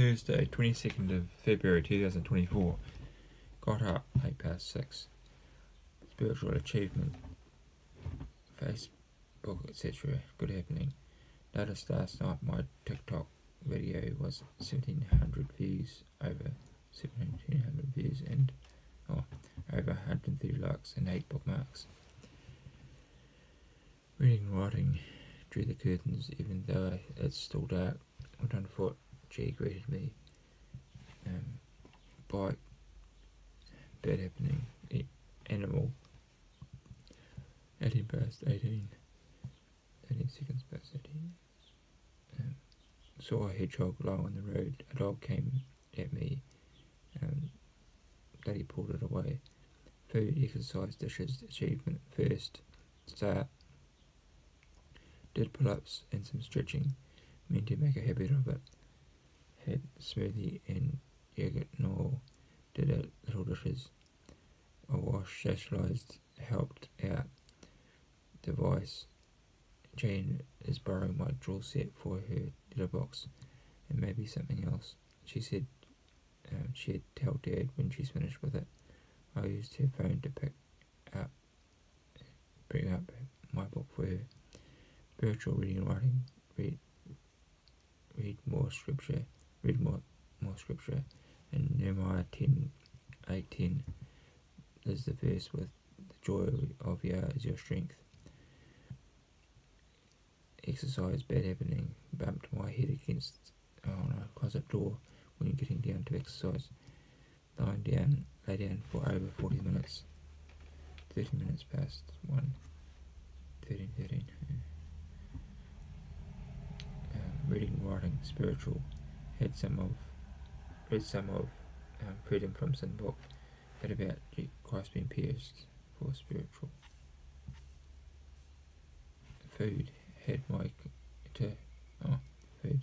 Thursday, 22nd of February 2024. Got up 8 past 6. Spiritual achievement. Facebook, etc. Good happening. Noticed last night my TikTok video was 1700 views, over 1700 views, and oh, over 130 likes and 8 bookmarks. Reading writing drew the curtains even though it's still dark. Went on foot. G greeted me. Um, bike. Bad happening. Animal. 18 past 18. 18 seconds past 18. Um, saw a hedgehog lying on the road. A dog came at me. Um, Daddy pulled it away. Food, exercise, dishes, achievement, first, start. Did pull ups and some stretching. Meant to make a habit of it. Had smoothie and yogurt and all. Did a little dishes. A wash, socialised, helped out. Device. Jane is borrowing my drill set for her litter box and maybe something else. She said um, she'd tell Dad when she's finished with it. I used her phone to pick up, bring up my book for her. Spiritual reading and writing. Read, read more scripture. Read more, more scripture. And Nehemiah 10, 8, 10 is the verse with the joy of Yah is your strength. Exercise, bad happening, bumped my head against oh no, closet door when you're getting down to exercise. Lying down, lay down for over 40 minutes. 30 minutes past 1. 13, 13. Um, reading, writing, spiritual. Had some of, read some of um, Freedom from Sin book, but about Christ being pierced for spiritual. Food. Had my, to, oh, food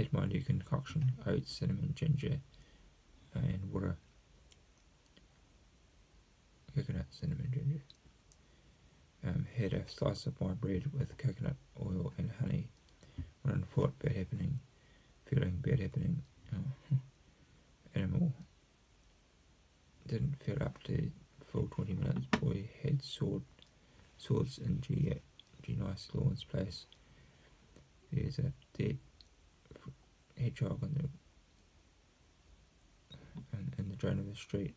Here's my new concoction, oats, cinnamon, ginger, and water. Coconut, cinnamon, ginger. Um, had a slice of my bread with coconut oil and honey. Went on foot, bad happening. Feeling bad happening. Um, oh. Animal. Didn't feel up to full 20 minutes. Boy had sword, swords in G, G Nice Lawrence place. There's a dead hedgehog on the in, in the drain of the street.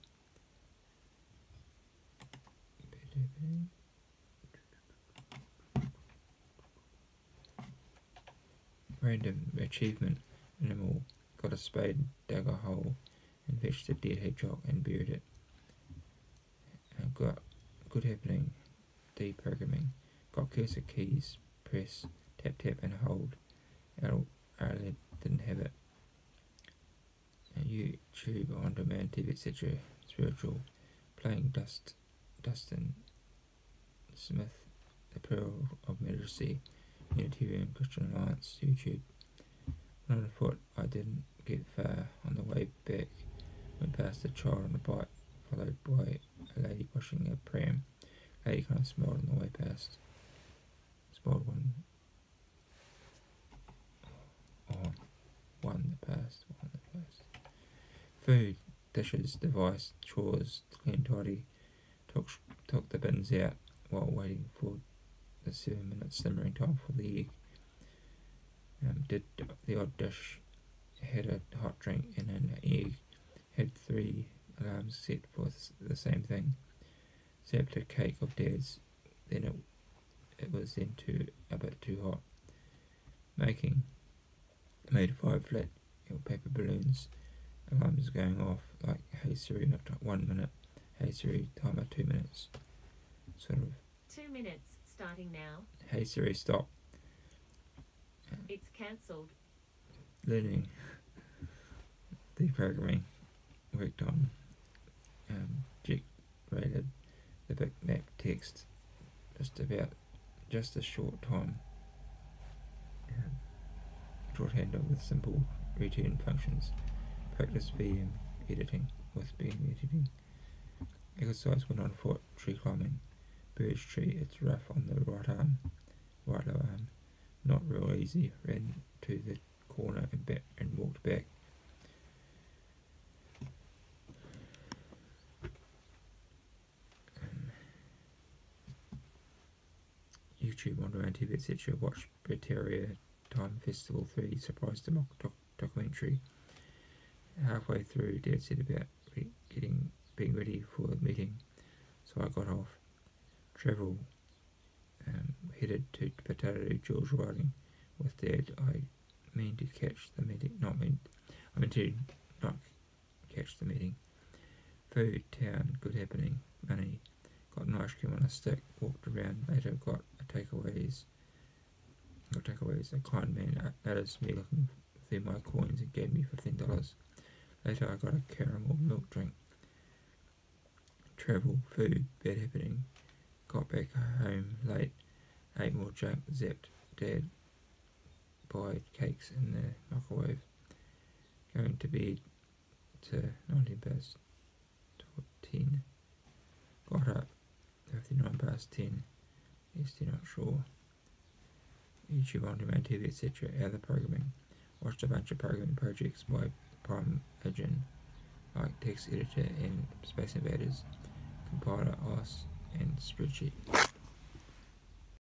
Random achievement animal got a spade, dug a hole, and fetched a dead hedgehog and buried it. And got good happening, deprogramming, got cursor keys, press, tap tap and hold, outlet didn't have it. And YouTube, on demand TV, etc. Spiritual, playing Dust, Dustin Smith, The Pearl of Majesty, Unitarian Christian Alliance, YouTube. On foot, I didn't get far on the way back. Went past a child on a bike, followed by a lady washing a pram. Lady kind of smiled on the way past. Smiled one. Oh one the past, one the past. Food, dishes, device, chores, clean tidy. Took, took the bins out while waiting for the seven minute simmering time for the egg. Um, did the odd dish, had a hot drink and an egg. Had three alarms set for the same thing. Zapped a cake of dad's, then it, it was then too a bit too hot. Making made five flat paper balloons. Alarms going off like Hey Siri, not one minute. Hey Siri, timer two minutes. Sort of. Two minutes starting now. Hey Siri, stop. It's cancelled. Learning. programming Worked on. Um, rated the Big Mac text. Just about, just a short time. Um, shorthand with simple return functions. Practice VM editing with VM editing. Exercise when on foot, tree climbing. Birch tree, it's rough on the right arm, right lower arm. Not real easy. Ran to the corner and back and walked back. Um, YouTube, on demand TV, etc. Watch Bateria Time Festival 3 Surprise doc documentary. Halfway through, Dad said about getting being ready for the meeting, so I got off. Travel headed to Potato George riding with Dad. I mean to catch the meeting, not mean, I mean to not catch the meeting. Food, town, good happening, money. Got an ice cream on a stick, walked around, later got a takeaways. Got takeaways. A kind man uh, noticed me looking through my coins and gave me fifteen dollars. Later I got a caramel milk drink. Travel, food, bad happening. Got back home late, ate more junk, zipped, dead, buy cakes in the microwave. Going to bed to 19 past 10. Got up 59 past 10. Still not sure. YouTube on demand TV, etc. Other programming. Watched a bunch of programming projects by Prime Agent, like Text Editor and Space Invaders, Compiler, OS, and Spreadsheet.